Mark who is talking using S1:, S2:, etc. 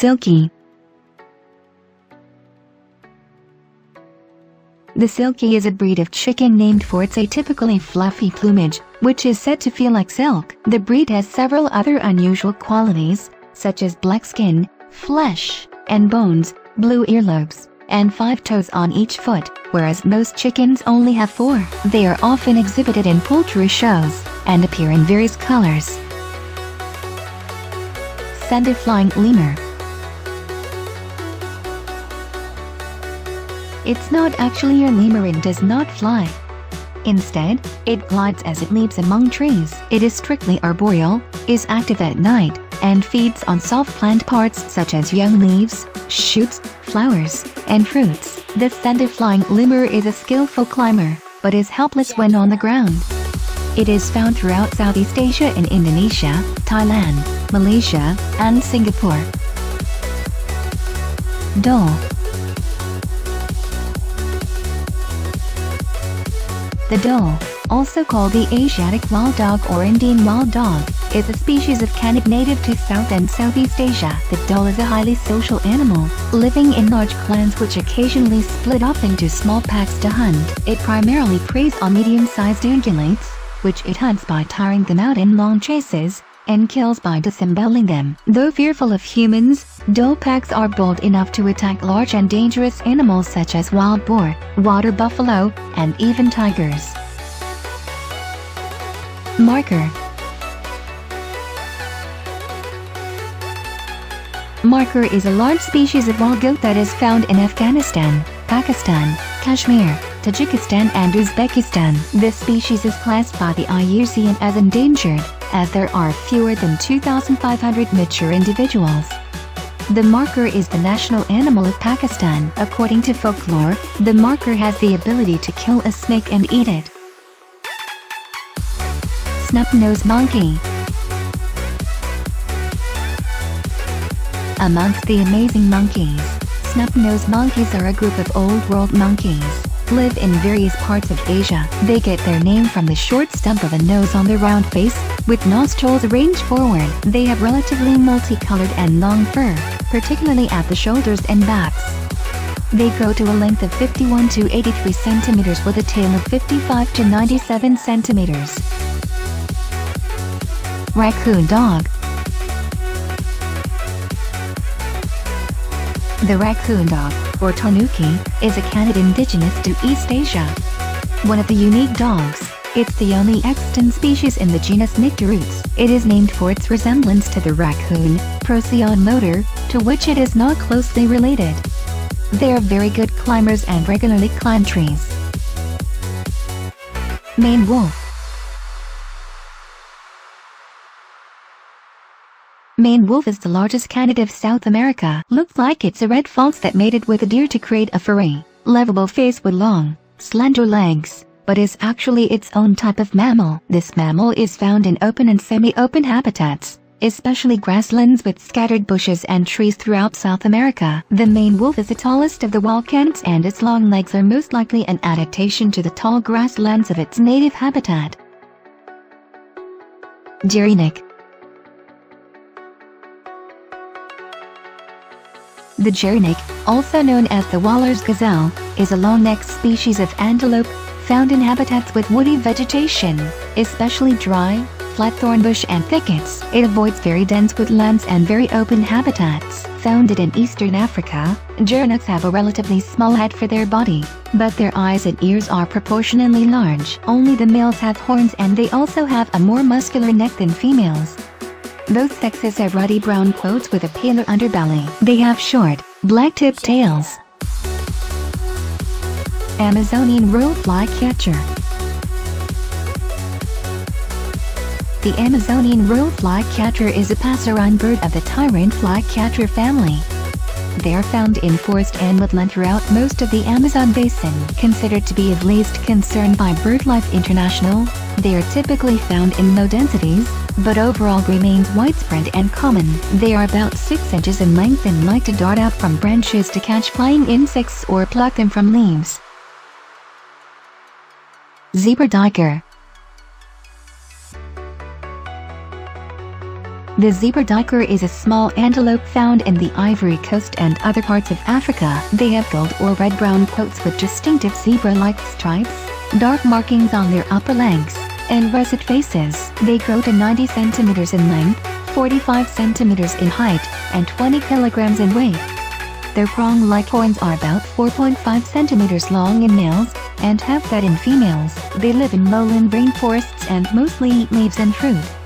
S1: Silkie The Silkie is a breed of chicken named for its atypically fluffy plumage, which is said to feel like silk. The breed has several other unusual qualities, such as black skin, flesh, and bones, blue earlobes, and five toes on each foot, whereas most chickens only have four. They are often exhibited in poultry shows, and appear in various colors. Sunda flying lemur It's not actually lemur and does not fly. Instead, it glides as it leaps among trees. It is strictly arboreal, is active at night, and feeds on soft plant parts such as young leaves, shoots, flowers, and fruits. The Sunda flying lemur is a skillful climber, but is helpless when on the ground. It is found throughout Southeast Asia in Indonesia, Thailand, Malaysia, and Singapore. Dhole The dhole, also called the Asiatic wild dog or Indian wild dog, is a species of canid native to South and Southeast Asia. The dhole is a highly social animal, living in large clans which occasionally split off into small packs to hunt. It primarily preys on medium-sized ungulates, which it hunts by tiring them out in long chases, and kills by disemboweling them. Though fearful of humans, packs are bold enough to attack large and dangerous animals such as wild boar, water buffalo, and even tigers. Marker Markhor is a large species of wild goat that is found in Afghanistan, Pakistan, Kashmir, Tajikistan and Uzbekistan. This species is classed by the IUCN as endangered, as there are fewer than 2,500 mature individuals. The markhor is the national animal of Pakistan. According to folklore, the markhor has the ability to kill a snake and eat it. Snub-nosed monkey Amongst the amazing monkeys, snub-nosed monkeys are a group of old-world monkeys live in various parts of Asia. They get their name from the short stump of a nose on their round face, with nostrils arranged forward. They have relatively multicolored and long fur, particularly at the shoulders and backs. They grow to a length of 51 to 83 centimeters with a tail of 55 to 97 centimeters. Raccoon dog The raccoon dog, or tanuki, is a canid indigenous to East Asia. One of the unique dogs, it's the only extant species in the genus Nyctereutes. It is named for its resemblance to the raccoon, Procyon lotor, to which it is not closely related. They are very good climbers and regularly climb trees. Maned wolf Maned wolf is the largest canid of South America. Looks like it's a red fox that mated with a deer to create a furry, lovable face with long, slender legs, but is actually its own type of mammal. This mammal is found in open and semi-open habitats, especially grasslands with scattered bushes and trees throughout South America. The maned wolf is the tallest of the wild canids and its long legs are most likely an adaptation to the tall grasslands of its native habitat. Gerenuk The gerenuk, also known as the Waller's gazelle, is a long-necked species of antelope, found in habitats with woody vegetation, especially dry, flat thorn bush and thickets. It avoids very dense woodlands and very open habitats. Founded in eastern Africa, gerenuks have a relatively small head for their body, but their eyes and ears are proportionally large. Only the males have horns and they also have a more muscular neck than females. Both sexes have ruddy brown coats with a paler underbelly. They have short, black-tipped tails. Amazonian royal flycatcher The Amazonian royal flycatcher is a passerine bird of the tyrant flycatcher family. They are found in forest and woodland throughout most of the Amazon basin. Considered to be of least concern by BirdLife International, they are typically found in low densities, but overall remains widespread and common. They are about 6 inches in length and like to dart out from branches to catch flying insects or pluck them from leaves. Zebra duiker The zebra duiker is a small antelope found in the Ivory Coast and other parts of Africa. They have gold or red-brown coats with distinctive zebra-like stripes, dark markings on their upper legs, and russet faces. They grow to 90 centimeters in length, 45 centimeters in height, and 20 kilograms in weight. Their prong-like horns are about 4.5 centimeters long in males, and have that in females. They live in lowland rainforests and mostly eat leaves and fruit.